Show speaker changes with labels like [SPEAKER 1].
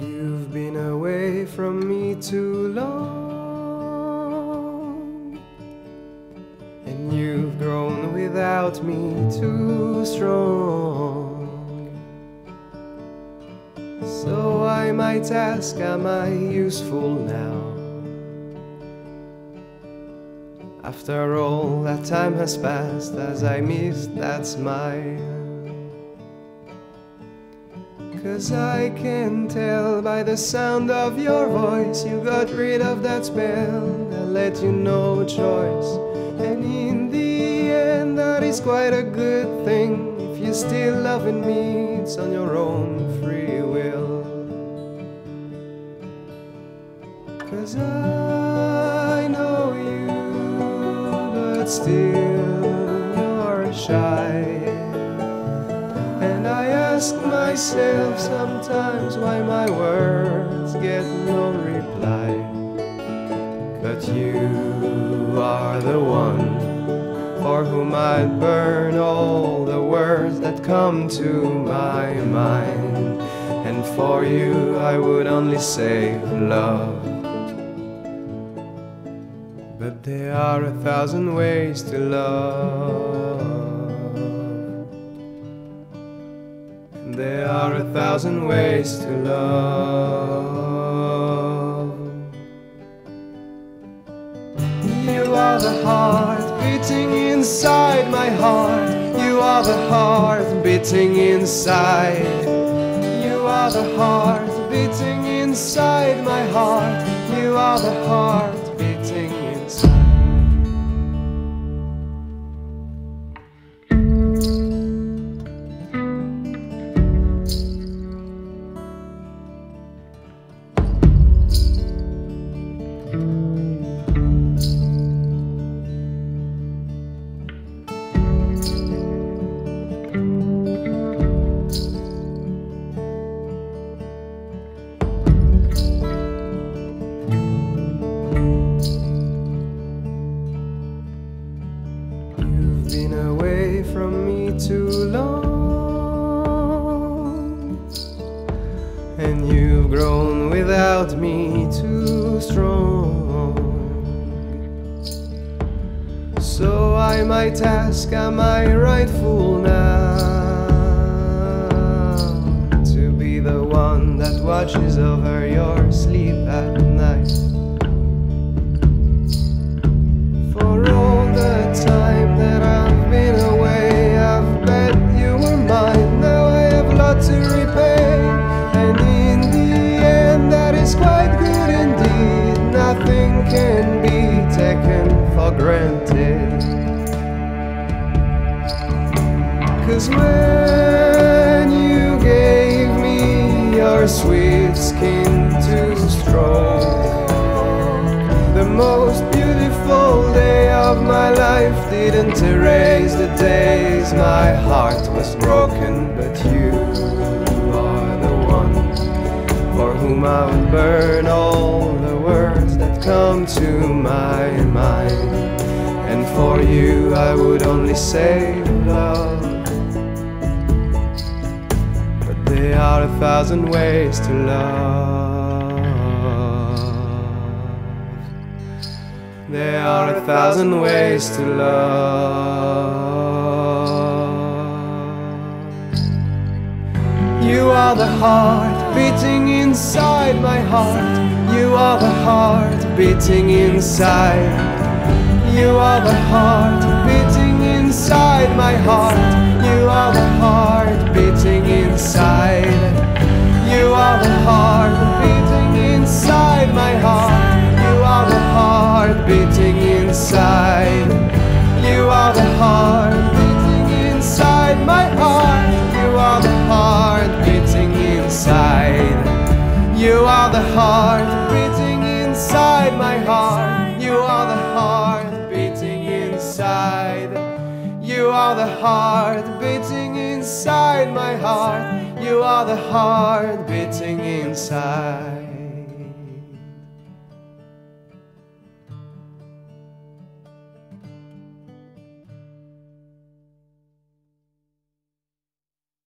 [SPEAKER 1] You've been away from me too long, and you've grown without me too strong. So I might ask, am I useful now? After all that time has passed, as I missed that smile. Cause I can tell by the sound of your voice You got rid of that spell that let you no choice. And in the end that is quite a good thing If you're still loving me, it's on your own free will. Cause I know you, but still you're shy ask myself sometimes why my words get no reply. But you are the one for whom I'd burn all the words that come to my mind. And for you I would only say love. But there are a thousand ways to love. There are a thousand ways to love. You are the heart beating inside my heart. You are the heart beating inside. You are the heart beating inside my heart. You are the heart You've been away from me too long, and you've grown without me too strong. So I might ask, am I rightful now Cause when you gave me your sweet skin to stroke, the most beautiful day of my life didn't erase the days my heart was broken, but you are the one for whom I would burn all the words that come to my mind. And for you I would only say love. There are a thousand ways to love. There are a thousand ways to love. You are the heart beating inside my heart. You are the heart beating inside. You are the heart beating inside. You are the heart beating inside my heart. You are the heart beating inside. You are the heart beating inside my heart. You are the heart beating inside. You are the heart beating inside my heart. You are the heart beating inside.